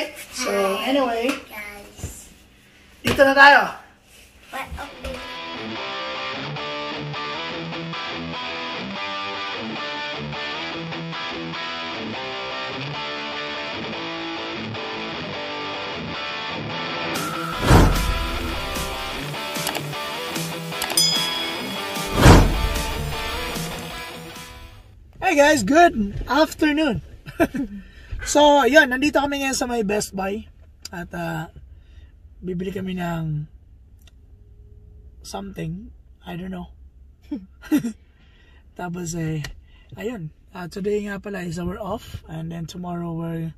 Alright, so anyway, guys. dito na tayo. What okay. Hey guys, good afternoon. so, yun, nandito kami ngayon sa may Best Buy. At ah, bibili kami ng something. I don't know. Tapos eh, ayun. ah, today nga pala is our off. And then tomorrow we're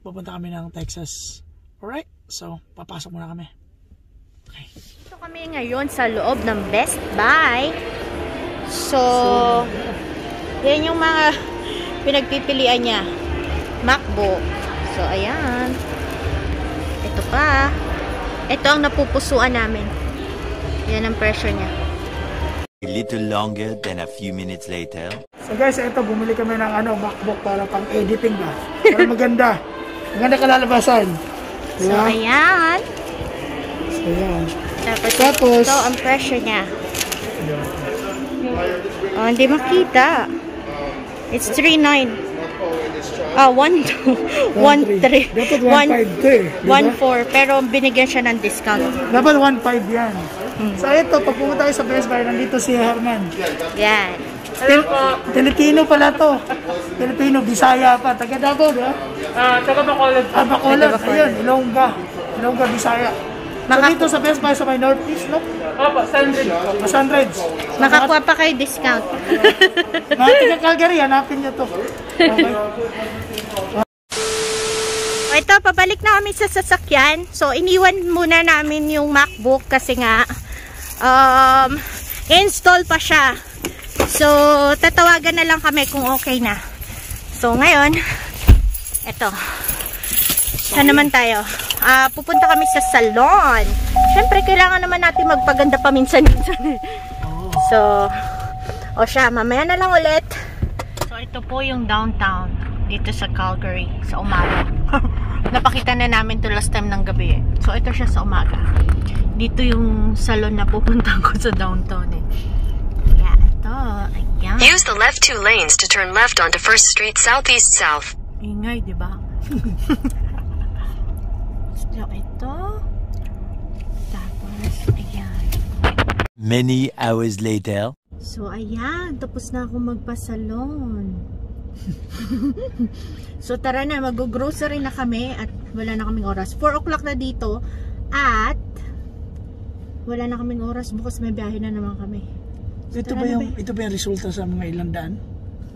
pupunta kami ng Texas. Alright? So, papasok muna kami. Okay. Dito kami ngayon sa loob ng Best Buy. So, yan yung mga pinagpipilian niya. MacBook. So, ayan. Ito pa. Ito ang napupusuan namin. Yan ang presyo niya. A little longer than a few minutes later. So guys, ito bumili kami ng ano, MacBook para pang editing ba. Para maganda. Maganda kalalabasan. So, Diba? ayan. So, yan. Tapos, Tapos- ito ang presyo niya. Oh, hindi makita. It's 3.9. Ah, 1.2. 1.3. Dapat 1.5 to eh. Diba? 1.4. Pero binigyan siya ng discount. Dapat 1.5 yan. So ito, pag pumunta tayo sa Best Buy, nandito si Herman. Yan. Til Filipino pala to. Filipino, Bisaya pa. Taga Davao, di ba? Ah, taga Bacolod. Ah, Bacolod. Ayun, Ilongga. Ilongga, Bisaya. So Maka- dito sa Best Buy sa may Northeast, no? Opo, sandwich po. Mas hundreds. Makakuha pa kayo discount. Mga taga Calgary, hanapin nyo to. Okay. o ito, pabalik na kami sa sasakyan. So, iniwan muna namin yung MacBook kasi nga um, install pa siya. So, tatawagan na lang kami kung okay na. So, ngayon, ito. Saan naman tayo? Ah, pupunta kami sa salon. Siyempre, kailangan naman natin magpaganda paminsan-minsan. eh. so, o siya, mamaya na lang ulit. So, ito po yung downtown dito sa Calgary sa umaga. Napakita na namin to last time ng gabi eh. So, ito siya sa umaga. Dito yung salon na pupuntahan ko sa downtown eh. Kaya ito, ayan. Use the left two lanes to turn left onto First Street Southeast South. Ingay, di ba? so, ito. Tapos, ayan. Many hours later. So, ayan. Tapos na ako magpasalon. so, tara na. Mag-grocery na kami at wala na kaming oras. 4 o'clock na dito at wala na kaming oras. Bukas may biyahe na naman kami. Ito Tara ba na yung, ito ba yung resulta sa mga ilang daan?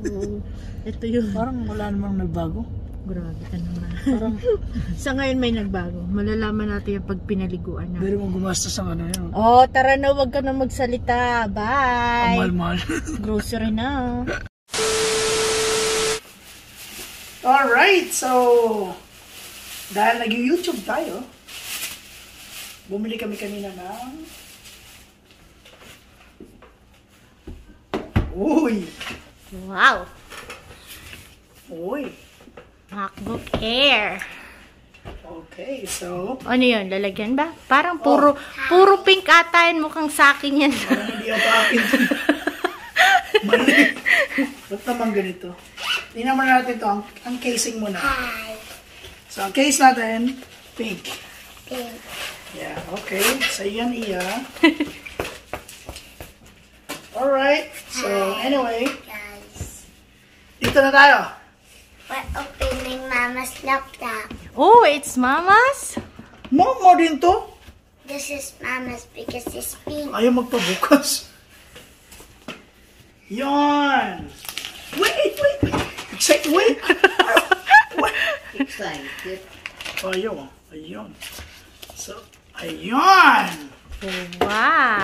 Oo. ito yung... Parang wala namang nagbago. Grabe ka naman. Parang Sa ngayon may nagbago. Malalaman natin yung pag pinaliguan na. Pero mo gumastos ang ano yun. Oh, tara na. Huwag ka na magsalita. Bye. Ang mahal-mahal. Grocery na. Alright, so dahil nag-YouTube tayo, bumili kami kanina ng Uy! Wow. Uy! MacBook Air. Okay, so Ano yun? Lalagyan ba? Parang puro puro pink ata yan. Mukhang sa akin yan. hindi ito akin. Mali. Ba't naman ganito? Tingnan muna natin to ang, ang casing muna. Hi. So, ang case natin, pink. Pink. Yeah, okay. So, yan iya. Alright. So, anyway, Guys. dito na tayo. We're opening Mama's laptop. oh, it's Mama's? Mo din to. This is Mama's because it's pink. Ayaw magpabukas. Yon. Wait, wait, wait. Excited, wait. Excited. Ayaw. Ayun. So, ayun. Wow.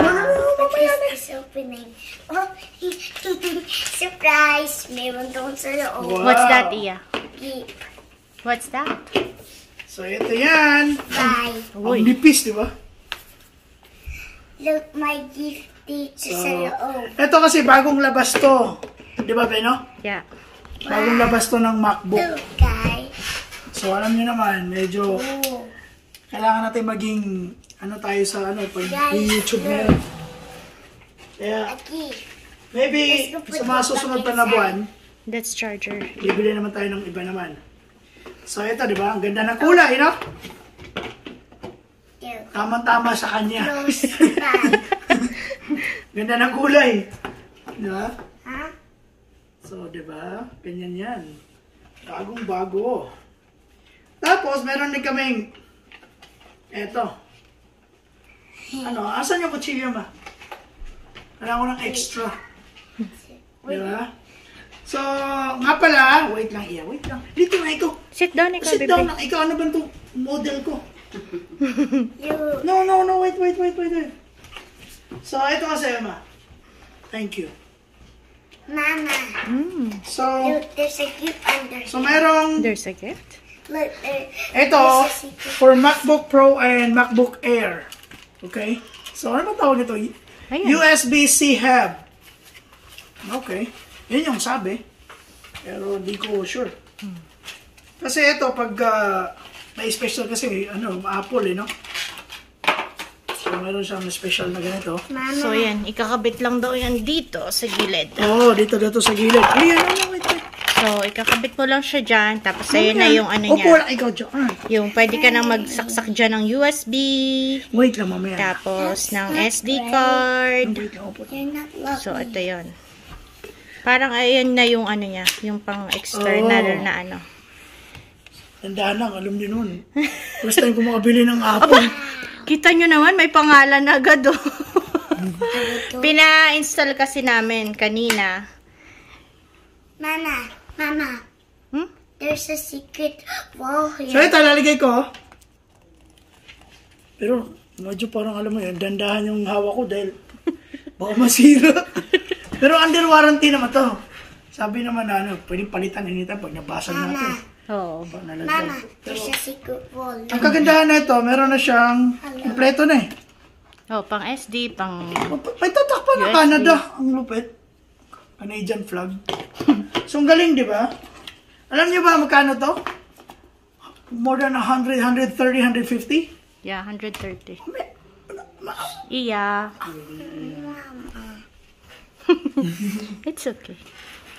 What is this opening? Oh, surprise! Meron doon sa loob. Wow. What's that, Iya? Keep. What's that? So, ito yan. Bye. Ang nipis, di ba? Look, my gift dito sa So, loob. ito kasi bagong labas to. Di ba, Beno? Yeah. Bagong labas to ng MacBook. Look, guys. So, alam nyo naman, medyo Oh. kailangan natin maging ano tayo sa ano, pag Guys, YouTube look. ngayon. Kaya, Aquí. Maybe sa mga susunod pa na buwan, That's charger. bibili naman tayo ng iba naman. So, ito, di ba? Ang ganda ng kulay, no? Tama-tama sa kanya. Close. Ganda ng kulay. Di ba? huh? So, di ba? Ganyan yan. Bagong bago. Tapos, meron din kaming eto. Ano, asan yung kutsilyo ma? Kailangan ko ng extra. Di ba? So, nga pala, wait lang iya, wait lang. Dito na ikaw. Sit down ikaw, Sit bebe. down na. Ikaw, ano ba itong model ko? No, no, no, wait, wait, wait, wait, wait. So, ito kasi, ma. Thank you. Mama. So, Look, there's a gift under so merong There's a gift. Look, there. Ito, a for MacBook Pro and MacBook Air. Okay? So, ano ba tawag ito? Ayan. USB-C hub. Okay. Yun yung sabi. Pero di ko sure. Kasi ito, pag uh, may special kasi, ano, Apple eh, no? So, meron siyang special na ganito. Mama. So, yan. Ikakabit lang daw yan dito sa gilid. Oo, oh, dito, dito sa gilid. Ayan, ano, wait, wait. So, ikakabit mo lang siya dyan. Tapos, ayun na yung ano niya. lang ikaw dyan. Yung pwede ka nang magsaksak dyan ng USB. Wait lang, mamaya. Tapos, ng SD card. So, ito yon Parang ayun na yung ano niya. Yung pang external Oh. na ano. Tandaan lang, alam niyo nun. First time ko makabili ng Apple. Kita nyo naman, may pangalan agad oh. Pina-install kasi namin kanina. Mama. Mama. Hmm? There's a secret wall So here. ito, lalagay ko. Pero, medyo parang alam mo yun, dandahan yung hawak ko dahil baka masira. Pero under warranty naman to. Sabi naman na ano, pwedeng palitan anytime pag nabasag Mama. natin. Oo. Pag Mama. nalagyan. There's a secret wall. Ang kagandahan na ito, meron na siyang kompleto na eh. Oh, pang SD, pang... May tatak pa na USB. Canada. Ang lupit. Canadian flag. so, ang galing, di ba? Alam niyo ba magkano to? More than 100, 130, 150? Yeah, 130. May- Iya. It's okay.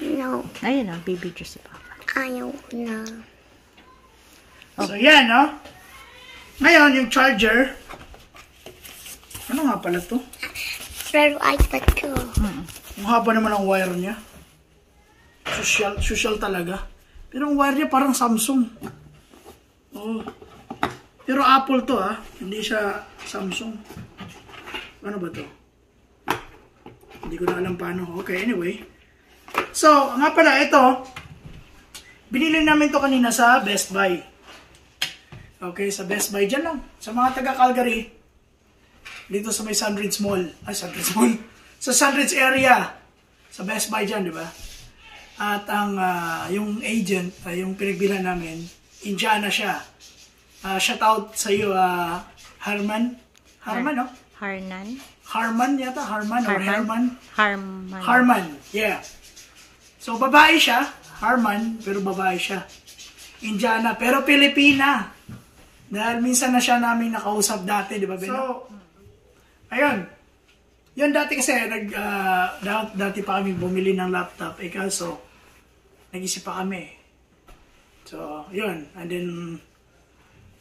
No. Ayun na, baby juice si Papa. Ayaw na. So, yan, no? Ngayon, yung charger. Ano nga pala to? Pero I let go. Ang haba naman ang wire niya. Social, social talaga. Pero ang wire niya parang Samsung. Oo. Pero Apple to, ha? Hindi siya Samsung. Ano ba to? Hindi ko na alam paano. Okay, anyway. So, nga pala, ito. Binili namin to kanina sa Best Buy. Okay, sa Best Buy. Diyan lang. Sa mga taga-Calgary, dito sa may Sunridge Mall. Ay, Sunridge Mall. Sa Sunridge area. Sa Best Buy dyan, di ba? At ang ah, yung agent, ah, yung pinagbilan namin, Indiana siya. Uh, shout out sa iyo, ah, Harman. Harman, no? Harnan? Harman yata, Harman, or Herman. Harman. Harman, yeah. So, babae siya. Harman, pero babae siya. Indiana, pero Pilipina. Dahil minsan na siya namin nakausap dati, di ba, Ben? So, ayun. Yun dati kasi, nag, da- dati pa kami bumili ng laptop. Eh, kaso, nag-isip pa kami. So, yun. And then,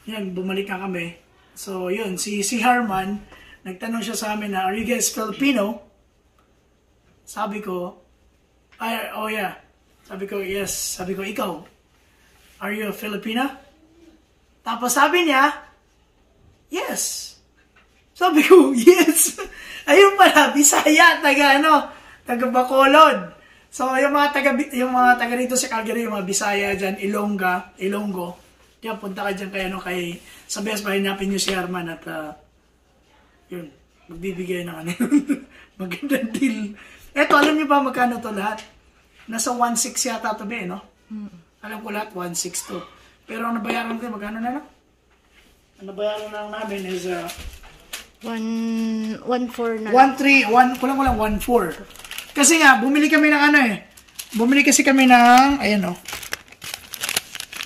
yun, bumalik na kami. So, yun, si, si Harman, nagtanong siya sa amin na, are you guys Filipino? Sabi ko, ay, oh yeah. Sabi ko, yes. Sabi ko, ikaw, are you a Filipina? Tapos sabi niya, yes. Sabi ko, yes. Ayun pala, Bisaya, taga ano, taga Bacolod. So, yung mga taga, yung mga taga rito sa Calgary, yung mga Bisaya dyan, Ilongga, Ilonggo, diyan, punta ka dyan kay, ano, kay, sa Best Buy, hanapin niyo si Herman at, ah, yun, magbibigay ng ano yun. Magandang deal. Eto, alam niyo ba magkano to lahat? Nasa 1.6 yata to be, no? Alam ko lahat, 1.6 to. Pero ang nabayaran ko, magkano na lang? Ang nabayaran lang namin is, uh, One, one four na. 1.3, 1, kulang kulang 1.4. Kasi nga, bumili kami ng ano eh. Bumili kasi kami ng, ayan o.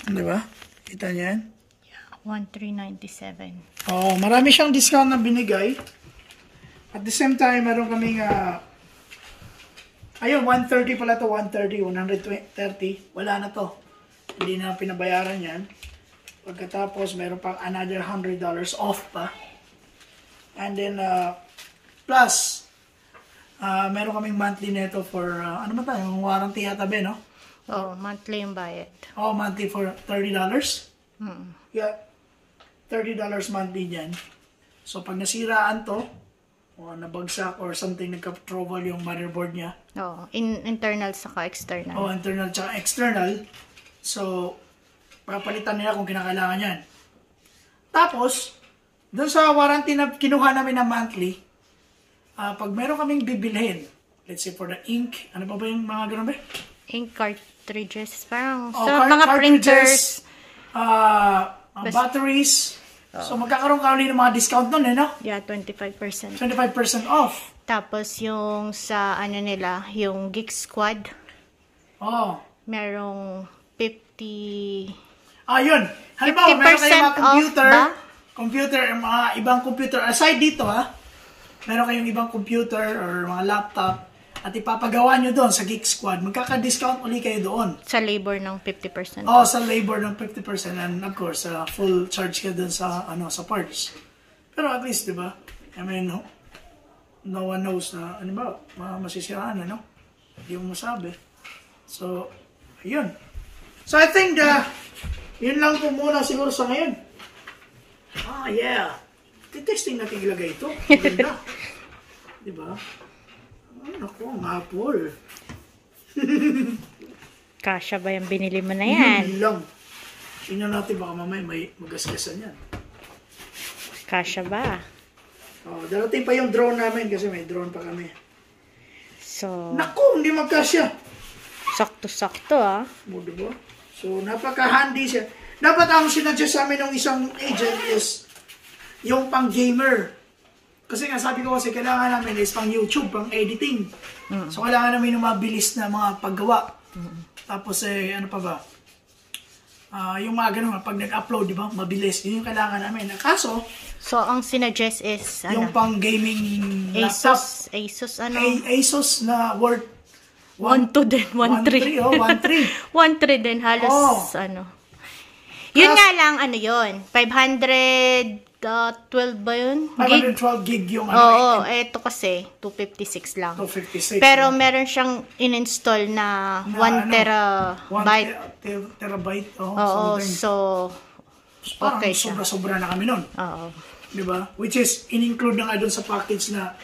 Di ba? Kita niyo yan? 1397. Oh, marami siyang discount na binigay. At the same time, meron kaming ah, ayun, 130 pala to, 130, 130. Wala na to. Hindi na pinabayaran yan. Pagkatapos, meron pang another $100 off pa. And then, uh, plus, ah, meron kaming monthly neto for, ah, ano ba tayo, yung warranty yata ba, no? Oh, monthly yung bayad. Oh, monthly for $30. Hmm. Yeah. $30 monthly dyan. So, pag nasiraan to, o nabagsak or something, nagka-trouble yung motherboard niya, Oh, in internal saka external. o internal tsaka external, so, papalitan nila kung kinakailangan yan. Tapos, dun sa warranty na kinuha namin na monthly, ah, pag meron kaming bibilhin, let's say for the ink, ano pa ba yung mga ganun ba? Ink cartridges. Parang Oh, sa car- mga printers. ah, Bas- batteries. So, magkakaroon ka ulit ng mga discount nun, eh, no? Yeah, 25%. 25% off. Tapos yung sa ano nila, yung Geek Squad, Oh. merong 50 Ah, yun. Halimbawa, meron kayong mga 50% computer, computer, mga ibang computer, aside dito ha, meron kayong ibang computer or mga laptop, at ipapagawa nyo doon sa Geek Squad, magkaka-discount uli kayo doon. sa labor ng 50%. Oh, sa labor ng 50% and of course, uh, full charge ka doon sa ano sa parts. Pero at least, di ba? I mean, no, no one knows na, ano ba, ma- masisiraan, ano? Hindi mo masabi. So, ayun. So, I think, uh, yun lang po muna siguro sa ngayon. Ah, yeah. Titesting natin ilagay ito. Ang Ganda. Oh, naku, ang apple. Kasha ba yung binili mo na yan? Yun lang. Tingnan natin baka mamaya may magasgasan yan. Kasha ba? Oh, darating pa yung drone namin kasi may drone pa kami. So, Naku, hindi magkasya. sakto-sakto ah. Mo, diba? So, napaka-handy siya. Dapat ang sinadjust sa amin ng isang agent is yung pang gamer. Kasi nga sabi ko kasi kailangan namin is pang YouTube, pang editing. So, kailangan namin ng mabilis na mga paggawa. Tapos eh, ano pa ba? Ah, yung mga ganun, pag nag-upload, di ba? Mabilis. Yun yung kailangan namin. Kaso, So, ang sinuggest is, yung ano, pang gaming laptop, Asus, Asus ano, A- Asus na worth 1 2 din, 1 3. 1.3, oh, 1.3. 1 3 din, halos, Oh. ano. Yun Kas- nga lang, ano yun, 512 ba yun? Gig? 512 gig yung Oo, ano, eto kasi, 256 lang. 256. Pero meron siyang in-install na 1 ano, terabyte. 1 ter- terabyte, oh, Oo, something. so, Parang okay siya. sobra-sobra na kami nun. oo. Di ba? Which is, in-include na nga dun sa package na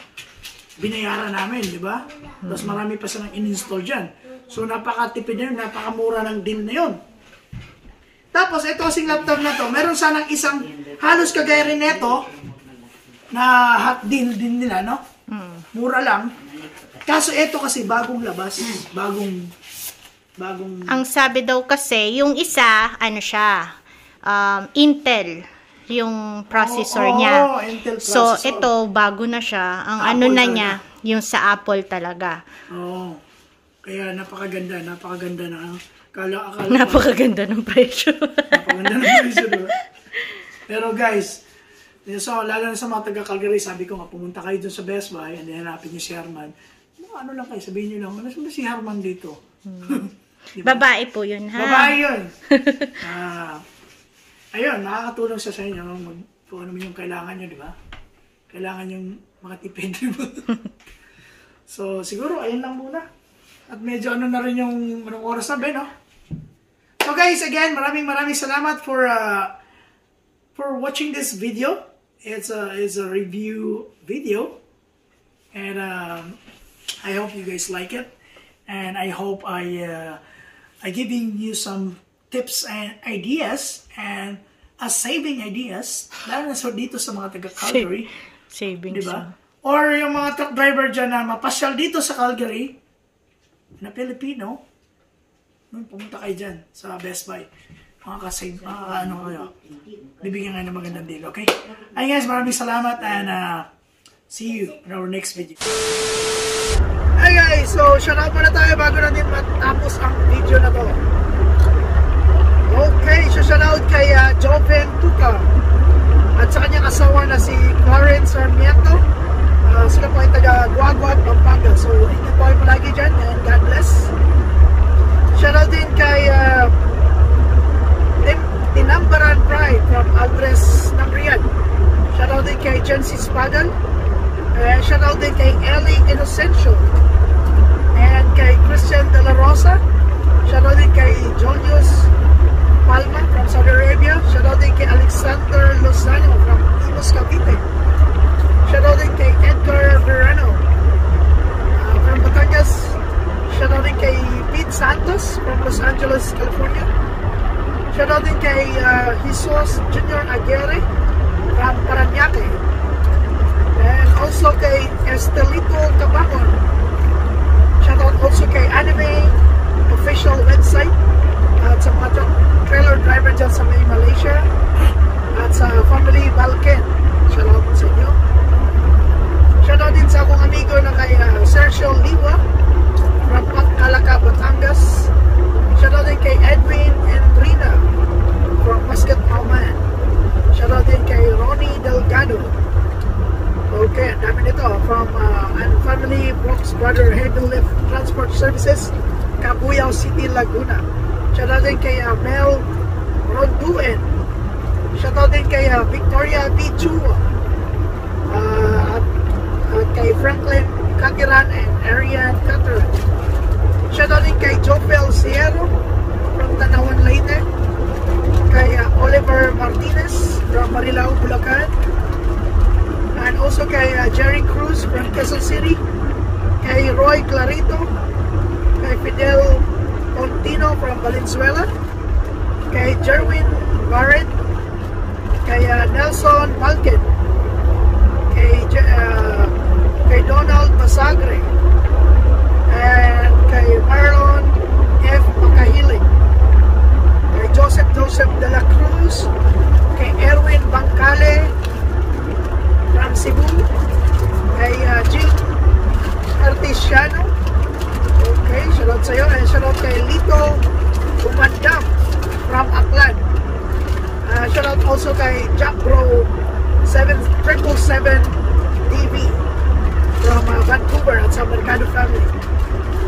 binayaran namin, di ba? Tapos marami pa silang in-install dyan. So, napakatipid na yun, napakamura ng deal na yun. Tapos, ito kasing laptop na to, meron sanang isang, halos kagaya rin neto, na hot deal din nila, no? Mura lang. Kaso ito kasi bagong labas, bagong, bagong, Ang sabi daw kasi, yung isa, ano siya, um, Intel, yung processor Oo, niya. oo, Intel So, processor. ito, bago na siya. Ang Apple ano na talaga. niya, yung sa Apple talaga. Oo. Kaya napakaganda, napakaganda na. Akala, akala Napakaganda ng presyo. napakaganda na presyo, diba? Pero guys, so, lalo na sa mga taga-Calgary, sabi ko nga, pumunta kayo dun sa Best Buy, and hanapin niyo si Herman. Mga ano lang kayo, sabihin niyo lang, ano ba si Herman dito? Babae po yun, ha? Babae yun. ah, ayun, nakakatulong siya sa inyo mag, kung ano yung kailangan nyo, di ba? Kailangan yung mga tipid, di ba? so, siguro, ayun lang muna. At medyo ano na rin yung anong oras na, Ben, no? So guys, again, maraming maraming salamat for uh, for watching this video. It's a it's a review video, and um, I hope you guys like it, and I hope I uh, I giving you some tips and ideas and a saving ideas, lalo na so dito sa mga taga Calgary, di Savings. ba? Or yung mga truck driver dyan na mapasyal dito sa Calgary, na Pilipino, nung pumunta kayo dyan sa Best Buy, makakasave, makaka-ano kayo. Bibigyan kayo ng magandang deal, okay? Ay guys, maraming salamat and uh, see you in our next video. Hi guys, so shout out muna tayo bago natin matapos ang video na to. Okay, so shoutout kay uh, Joven Tuca at sa kanyang asawa na si Clarence Sarmiento. Uh, sila po ay taga Guagua, Pampanga. So, ingat po kayo palagi dyan and God bless. Shoutout din kay uh, Tinambaran Pride from Aldres ng Riyadh. Shoutout din kay Jency Spadal. Uh, shoutout din kay Ellie Inocencio. And kay Christian De La Rosa. Shoutout din kay Julius Palma from Saudi Arabia. Shoutout din kay Alexander Lozano from Imus Cavite. Shoutout din kay Edgar Verano uh, from Batangas. Shoutout din kay Pete Santos from Los Angeles, California. Shoutout din kay uh, Jesus Junior Aguirre from Paranaque. And also kay Estelito Cabangon. Shoutout also kay Jofel Sierra from Tanawan, Leyte. Kay uh, Oliver Martinez from Marilao, Bulacan. And also kay uh, Jerry Cruz from Quezon City. Kay Roy Clarito. Kay Fidel Contino from Valenzuela. Kay Jerwin Barrett. Kay uh, Nelson Malkin. Kay, uh, kay Donald Masagre. And kay Marlon F. Makahiling. Kay Joseph Joseph de la Cruz. Kay Erwin Bangkale from Cebu. Kay uh, Jill Artesiano. Okay, shoutout sa'yo. And shoutout kay Lito Umandam from Aklan. Uh, shoutout also kay Jack Bro 7777 TV from uh, Vancouver at sa Mercado Family.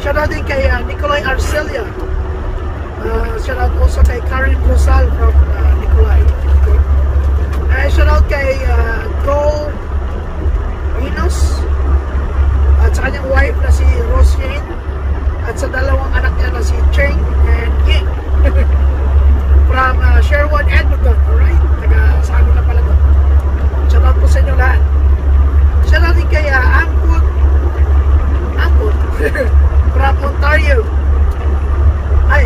Shoutout din kay uh, Nicolay Arcelia. Uh, shoutout also kay Karen Rosal from uh, Nicolay. Okay. Uh, shoutout kay uh, Go Rinos at sa kanyang wife na si Rose Yane at sa dalawang anak niya na si Cheng and Ying from uh, Sherwood, Edmonton. Alright? Taga sa amin na pala to. Shoutout po sa inyo lahat. Shoutout din kay uh, Amput Amput from Ontario. Ay,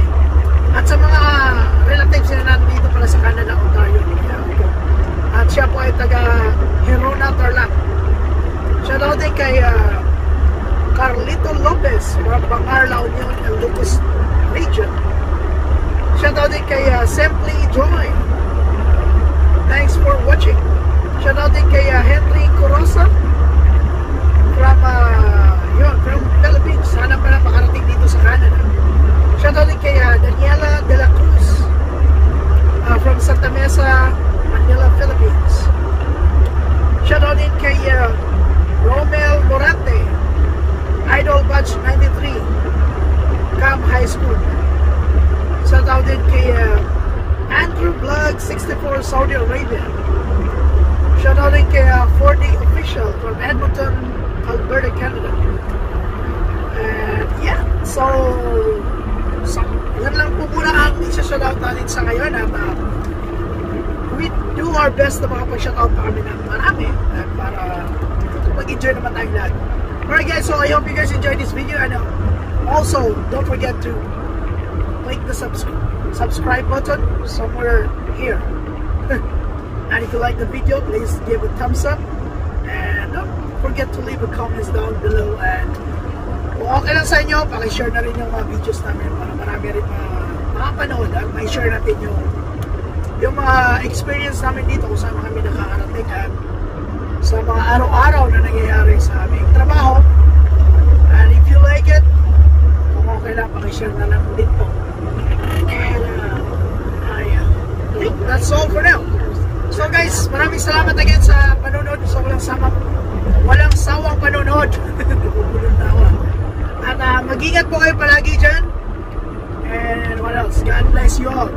at sa mga relatives na nandito pala sa Canada, Ontario. Yeah, okay. At siya po ay taga Hirona, Tarlac. Shoutout din kay uh, Carlito Lopez from Bangar, La Union, and Lucas Region. Shoutout din kay uh, Simply Joy. Thanks for watching. Shoutout din kay uh, Henry Corosa from uh, yun, from Philippines. Sana pala makarating dito sa Canada. Shoutout din kay uh, Daniela De La Cruz uh, from Santa Mesa, Manila, Philippines. Shoutout din kay uh, Romel Morante, Idol Batch 93, Cam High School. Shoutout din kay uh, Andrew Blood 64 Saudi Arabia. Din kay uh, 4D Official from Edmonton, Alberta, Canada. And yeah, so so, lang po muna ang isa-shoutout natin sa ngayon at uh, we do our best na makapag-shoutout pa kami ng marami para mag-enjoy naman tayong lahat. Alright guys, so I hope you guys enjoyed this video and uh, also don't forget to click the subs subscribe button somewhere here. and if you like the video, please give a thumbs up and don't forget to leave a comments down below and kung okay lang sa inyo, pakishare na rin yung mga videos namin para marami rin makapanood at may share natin yung yung mga experience namin dito kung saan kami nakakarating at sa mga araw-araw na nangyayari sa aming trabaho. And if you like it, kung okay lang, pakishare na lang din po. And uh, that's all for now. So guys, maraming salamat again sa panonood. So walang sama, walang sawang panonood. At uh, mag-ingat po kayo palagi dyan. And what else? God bless you all.